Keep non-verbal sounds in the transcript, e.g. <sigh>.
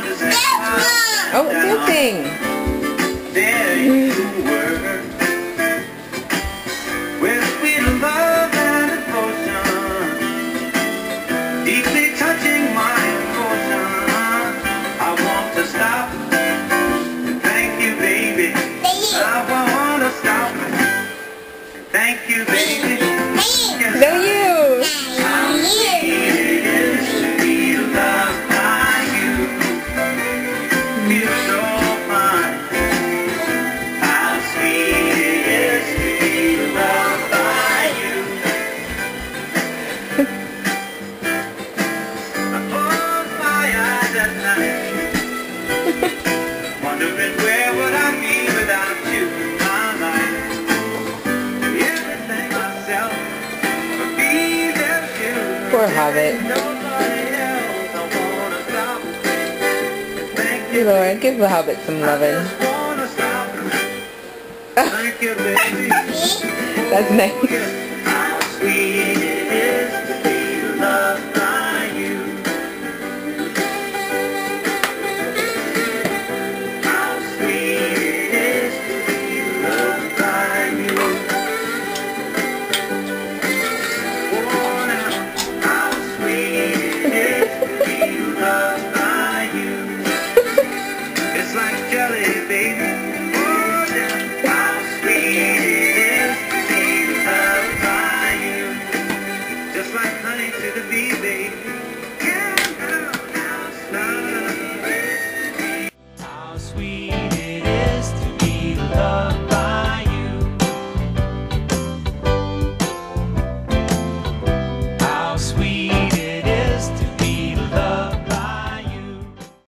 Oh, it's helping. There you were. With sweet love and. or have it. Lord, give the Hobbit some loving. <laughs> That's nice. to the beat.